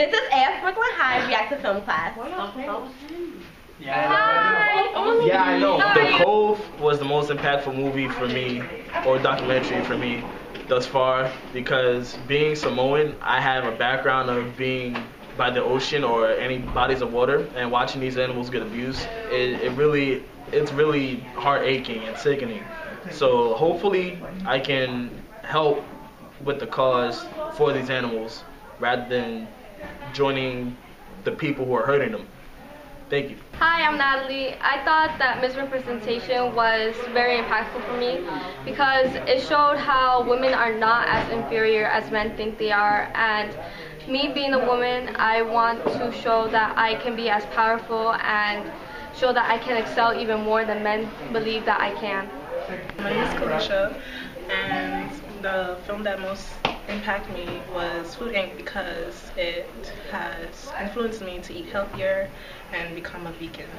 This is AF Brooklyn. High React to Film class. Yeah, yeah, I know. The Cove was the most impactful movie for me, or documentary for me, thus far, because being Samoan, I have a background of being by the ocean or any bodies of water, and watching these animals get abused, it, it really, it's really heart aching and sickening. So hopefully, I can help with the cause for these animals rather than joining the people who are hurting them. Thank you. Hi, I'm Natalie. I thought that Miss Representation was very impactful for me because it showed how women are not as inferior as men think they are. And me being a woman, I want to show that I can be as powerful and show that I can excel even more than men believe that I can. My name is Kalisha, and the film that most impacted me was Food Inc. because it has influenced me to eat healthier and become a vegan.